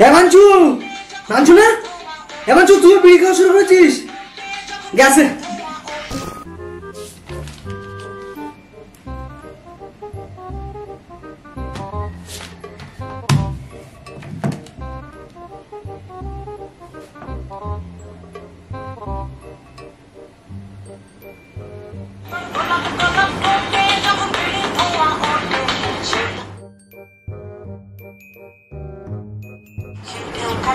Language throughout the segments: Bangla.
এমানচু মানছু না? এমানচু তুই বিড়ি খাওয়া শুরু করেছিস? গেছে।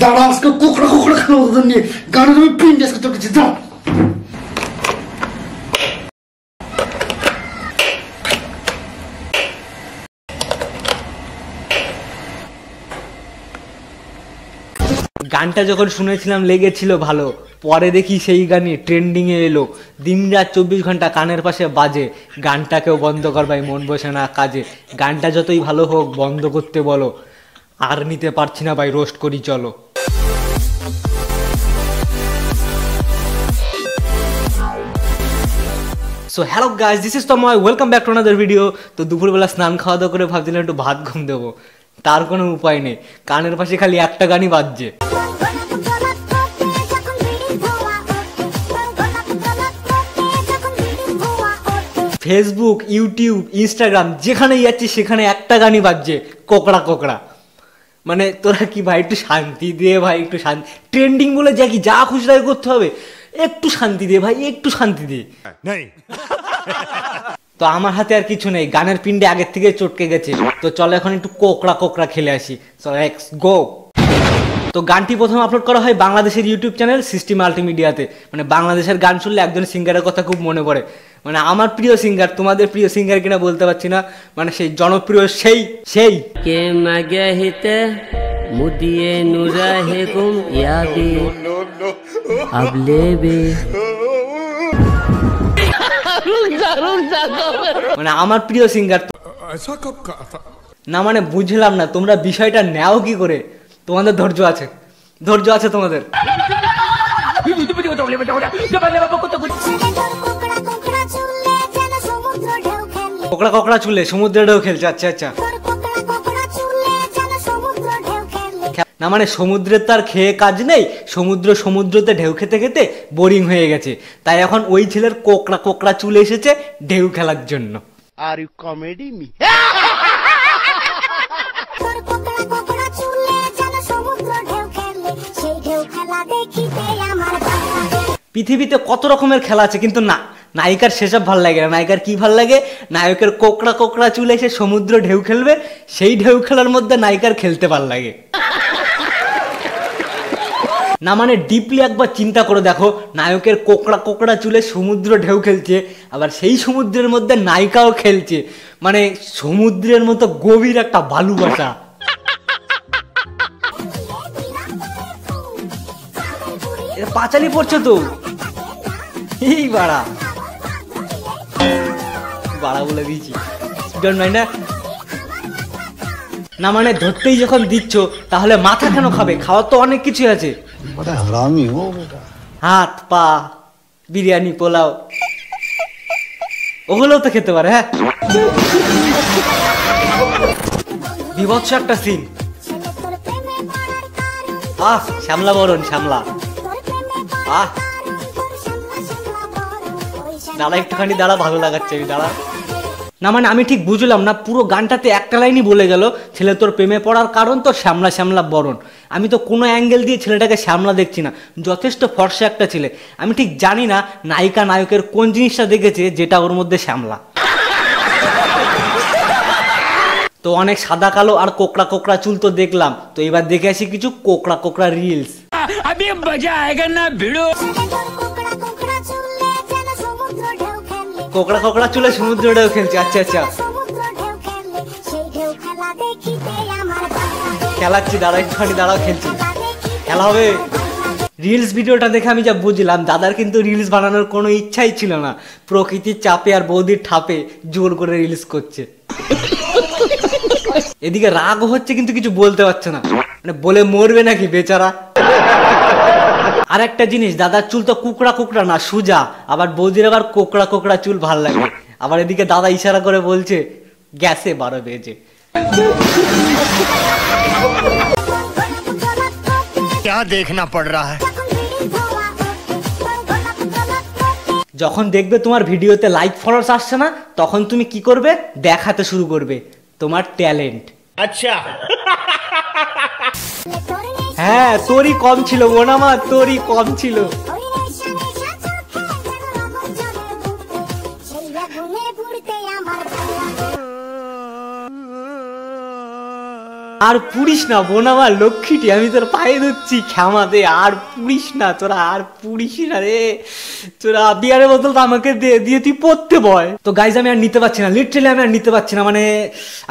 দাঁড়া আজকে কুকড়া কুকড়া খাওয়া তোদের নিয়ে গানে তুমি পিন আজকে তোর কাছে গানটা যখন শুনেছিলাম, লেগেছিল ভালো। পরে দেখি সেই গানই ট্রেন্ডিংয়ে এলো। দিন রাত চব্বিশ ঘণ্টা কানের পাশে বাজে। গানটাকেও বন্ধ করবাই মন বসে না কাজে। গানটা যতই ভালো হোক, বন্ধ করতে বলো। আর নিতে পারছি না ভাই রোস্ট করি, চলো। So hello guys this is Tamoy welcome back to another video তো দুপুরবেলা স্নান খাওয়া দাওয়া করে ভাবছিলাম একটু ভাত ঘুম দেবো। তার কোনো উপায় নেই। কানের পাশে খালি একটা গানই বাজছে। ফেসবুক ইউটিউব ইনস্টাগ্রাম যেখানেই যাচ্ছে সেখানে একটা গানই বাজছে। কোকড়া কোকড়া। মানে তোরা কি ভাই একটু শান্তি দিয়ে ভাই একটু শান্তি। ট্রেন্ডিং বলে যা কি যা খুশি তাই করতে হবে। একটু শান্তি দিয়ে ভাই একটু শান্তি দিয়ে नहीं তো আমার হাতে আর কিছু নেই গানের পিন্ডে আগের থেকে চটকে গেছে। তো চলো এখন একটু কোকড়া কোকড়া খেলে আসি। এক্স গো তো গানটি প্রথম আপলোড করা হয় বাংলাদেশের ইউটিউব চ্যানেল সিস্টি মাল্টিমিডিয়াতে মানে বাংলাদেশের গান শুনলে একজন সিঙ্গারের কথা খুব মনে পড়ে। মানে আমার প্রিয় সিঙ্গার তোমাদের প্রিয় সিঙ্গার কিনা বলতে পারছি না। মানে সেই জনপ্রিয় সেই সেই। কে মাগে হিতে মুদিয়ে নুরা হেকুম ইয়াবি মানে আমার প্রিয় সিঙ্গার না মানে বুঝলাম না তোমরা বিষয়টা নেও কি করে? তোমাদের ধৈর্য আছে। ধৈর্য আছে তোমাদের। কোকড়া কোকড়া চুলে সমুদ্রে ঢেউ খেলছে আচ্ছা আচ্ছা। না মানে সমুদ্রের তো আর খেয়ে কাজ নেই সমুদ্র সমুদ্রতে ঢেউ খেতে খেতে বোরিং হয়ে গেছে। তাই এখন ওই ছেলের কোকড়া কোকড়া চুলে এসেছে ঢেউ খেলার জন্য। আর you comedy me? পৃথিবীতে কত রকমের খেলা আছে কিন্তু না নায়িকার সেসব ভালো লাগে না। নায়িকার কি ভালো লাগে? নায়কের কোকড়া কোকড়া চুলে এসে সমুদ্র ঢেউ খেলবে সেই ঢেউ খেলার মধ্যে নায়িকার খেলতে ভালো লাগে। না মানে ডিপলি একবার চিন্তা করে দেখো, নায়কের কোকড়া কোকড়া চুলে সমুদ্র ঢেউ খেলছে, আবার সেই সমুদ্রের মধ্যে নায়িকাও খেলছে। মানে সমুদ্রের মতো গভীর একটা ভালোবাসা পাঁচালি পড়ছে তো। এই বাড়া। বাড়া বলে দিয়েছি। মাইন্ড না? মানে ধরতেই যখন দিচ্ছ, তাহলে মাথা কেন খাবে? খাওয়ার তো অনেক কিছু আছে। বড় হারামি ও হাত, পা, বিরিয়ানি, পোলাও। ওগুলোও তো খেতে পারে হ্যাঁ? বিভৎস একটা সিন আহ শ্যামলা বরণ, শ্যামলা। আহ দাঁড়া একটুখানি, দাঁড়া, ভালো লাগাচ্ছে আমি দাঁড়া। না মানে আমি ঠিক বুঝলাম না, পুরো গানটাতে একটা লাইনই বলে গেল ছেলে তোর প্রেমে পড়ার কারণ তো শ্যামলা শ্যামলা বরণ। আমি তো কোনো অ্যাঙ্গেল দিয়ে ছেলেটাকে শ্যামলা দেখছি না। যথেষ্ট ফর্সা একটা ছেলে। আমি ঠিক জানি না নায়িকা নায়কের কোন জিনিসটা দেখেছে যেটা ওর মধ্যে শ্যামলা। তো অনেক সাদা কালো আর কোকড়া কোকড়া চুল তো দেখলাম। তো এবার দেখে আসি কিছু কোকড়া কোকড়া রিলস কোকড়া কোকড়া চুলে যেন সমুদ্র ঢেউ খেলে কোকড়া কোকড়া চুলে সমুদ্র ঢেউ খেলছে। আচ্ছা আচ্ছা। খেলাচ্ছি দাঁড়া একটুখানি, দাঁড়াও খেলছি। খেলা হবে। রিলস ভিডিওটা দেখে আমি যা বুঝলাম, দাদার কিন্তু রিলস বানানোর কোনো ইচ্ছাই ছিল না। প্রকৃতির চাপে আর বৌদির ঠাপে জোর করে রিলস করছে। এদিকে রাগ হচ্ছে কিন্তু কিছু বলতে পারছে না। মানে বলে মরবে নাকি বেচারা? আর একটা জিনিস, দাদার চুল তো কুকড়া কুকড়া না, সুজা। আবার বৌদির আবার কোকড়া কোকড়া চুল ভালো লাগে। আবার এদিকে দাদা ইশারা করে বলছে, গ্যাসে বারো বেজে। क्या देखना पड़ रहा है যখন দেখবে তোমার ভিডিওতে লাইক ফলোয়ার্স আসছে না তখন তুমি কি করবে দেখাতে শুরু করবে তোমার ট্যালেন্ট अच्छा হ্যাঁ তোরই কম ছিল মোনামা তোরই কম ছিল আর পুরিস না বোনামা লক্ষ্মীটি, আমি তোর পায়ে ধরছি। ক্ষমা দে, আর পুরিস না, তোরা আর পুরিস না রে। তোরা বিয়ারের বোতল তো আমাকে দে, দিয়ে তুই পড়তে বয়। তো গাইজ আমি আর নিতে পারছি না লিটারেলি আমি আর নিতে পারছি না মানে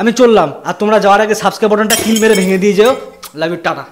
আমি চললাম। আর তোমরা যাওয়ার আগে সাবস্ক্রাইব বাটনটা কিল মেরে ভেঙে দিয়ে যেও। Love you tata.